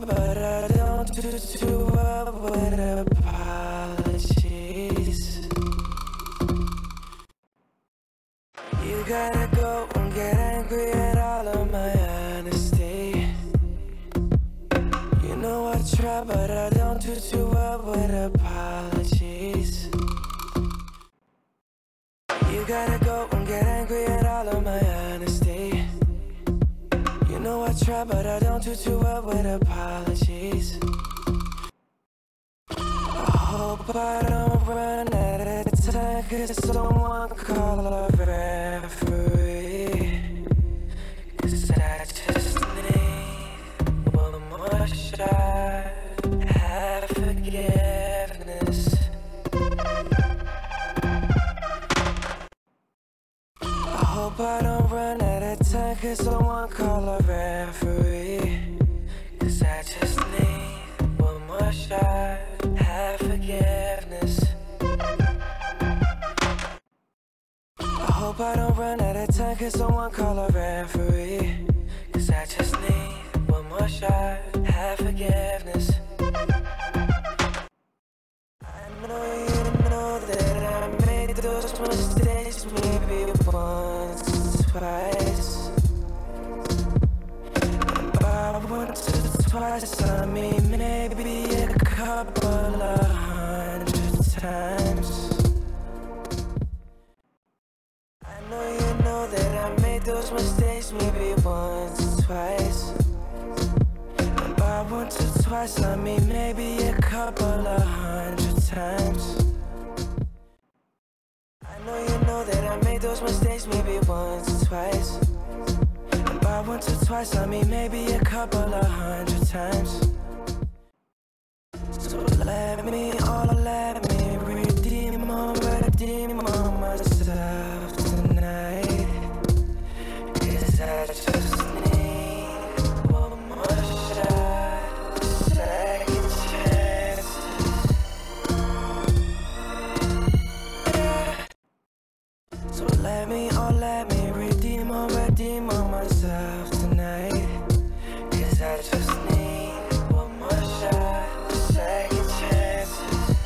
but I don't do to up with a. You gotta go and get angry at all of my honesty. You know what try, but I don't do too well with apologies. Gotta go and get angry at all of my honesty. You know I try, but I don't do too well with apologies. I hope I don't run out of time, cause someone call a hope I don't run out of time, cause someone call a referee. Cause I just need one more shot. Have forgiveness. I hope I don't run out of time, cause someone call a referee. Cause I just need one more shot. Have forgiveness. Twice, I mean maybe a couple of hundred times. I know you know that I made those mistakes maybe once or twice. And by once or twice, I mean maybe a couple of hundred times. So let me, oh let me redeem or redeem on myself tonight. Cause I just need one more shot, second chances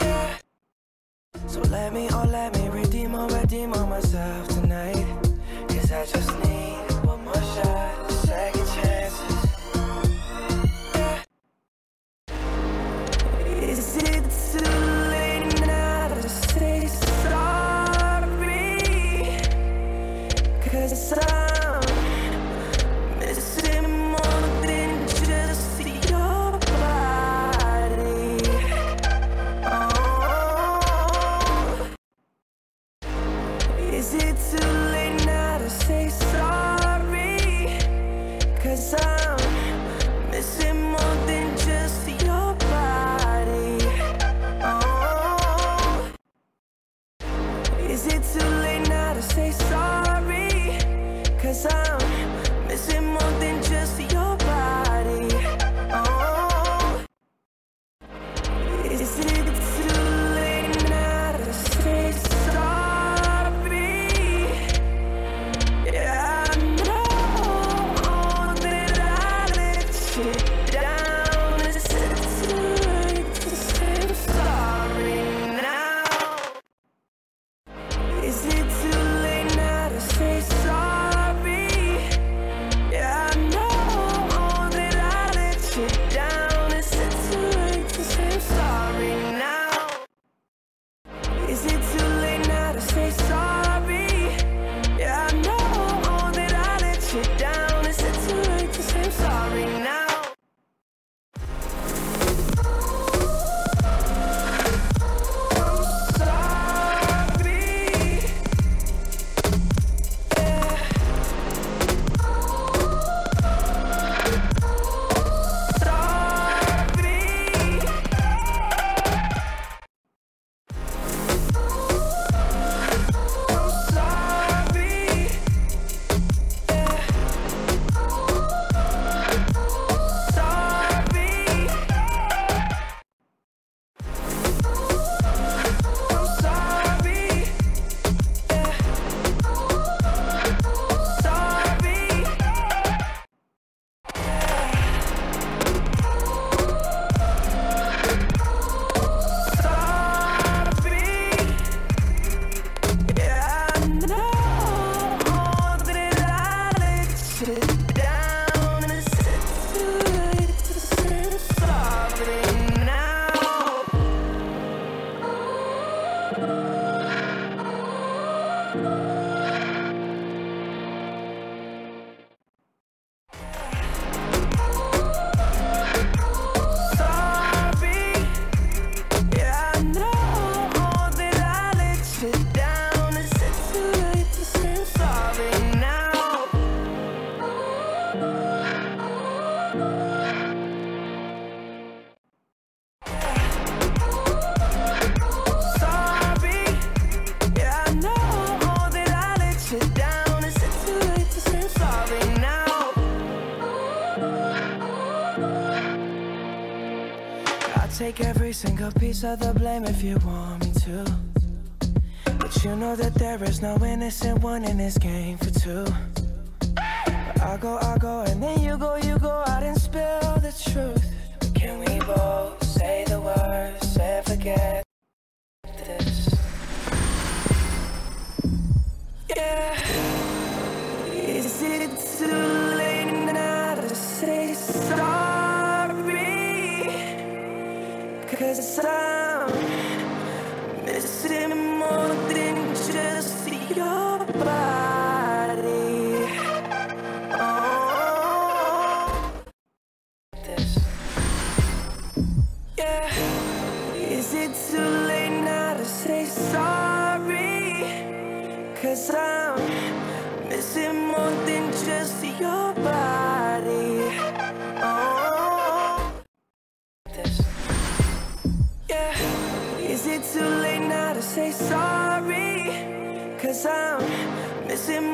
yeah. So let me, oh let me redeem or redeem on myself tonight. Cause I just need It's to Take a piece of the blame if you want me to. But you know that there is no innocent one in this game for two. But I go, I go, and then you go, you go out and spill the truth. Can we both say the words and forget this? Yeah. Is it too? Missing more than just your body. Oh. Yeah. Is it too late now to say sorry? Cause I'm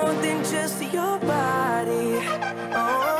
more than just your body. Oh.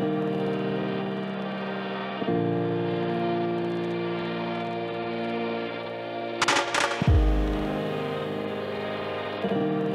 thank you